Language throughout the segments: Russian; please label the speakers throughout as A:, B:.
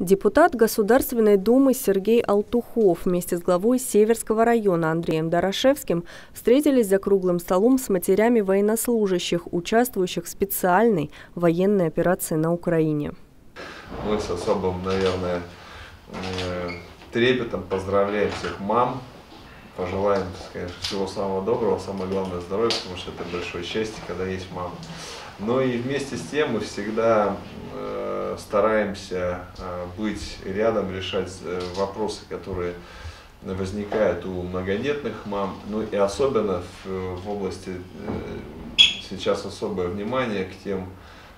A: Депутат Государственной Думы Сергей Алтухов вместе с главой Северского района Андреем Дорошевским встретились за круглым столом с матерями военнослужащих, участвующих в специальной военной операции на Украине.
B: Мы с особым, наверное, э, трепетом поздравляем всех мам, пожелаем, конечно, всего самого доброго, самое главное здоровья, потому что это большое счастье, когда есть мама. Но и вместе с тем мы всегда э, стараемся э, быть рядом, решать э, вопросы, которые возникают у многодетных мам, ну и особенно в, в области э, сейчас особое внимание к тем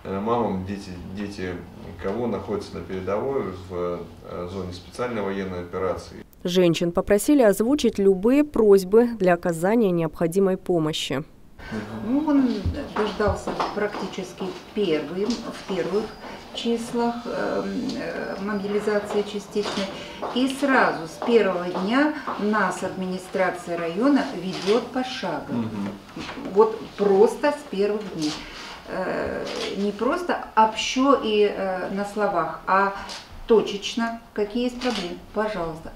B: э, мамам, дети, дети кого находятся на передовой в э, зоне специальной военной операции.
A: Женщин попросили озвучить любые просьбы для оказания необходимой помощи.
C: Ну, он дождался практически первым, в первых числах э, э, мобилизации частичной. И сразу с первого дня нас администрация района ведет пошагово. Угу. Вот просто с первых дней. Э, не просто общо и э, на словах, а точечно, какие есть проблемы, пожалуйста.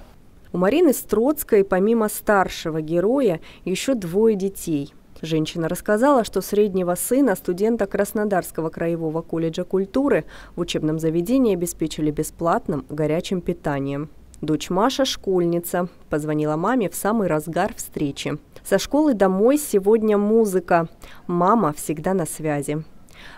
A: У Марины Строцкой, помимо старшего героя, еще двое детей – Женщина рассказала, что среднего сына студента Краснодарского краевого колледжа культуры в учебном заведении обеспечили бесплатным горячим питанием. Дочь Маша – школьница. Позвонила маме в самый разгар встречи. Со школы домой сегодня музыка. Мама всегда на связи.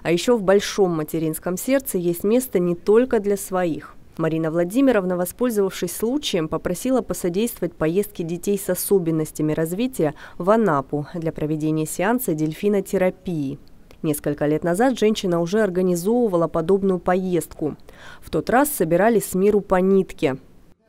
A: А еще в большом материнском сердце есть место не только для своих. Марина Владимировна, воспользовавшись случаем, попросила посодействовать поездке детей с особенностями развития в Анапу для проведения сеанса дельфинотерапии. Несколько лет назад женщина уже организовывала подобную поездку. В тот раз собирались с миру по нитке.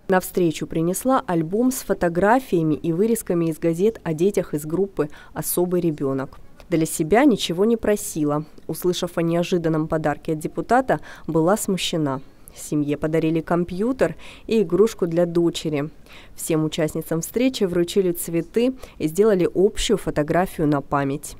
A: На встречу принесла альбом с фотографиями и вырезками из газет о детях из группы «Особый ребенок». Для себя ничего не просила. Услышав о неожиданном подарке от депутата, была смущена. Семье подарили компьютер и игрушку для дочери. Всем участницам встречи вручили цветы и сделали общую фотографию на память.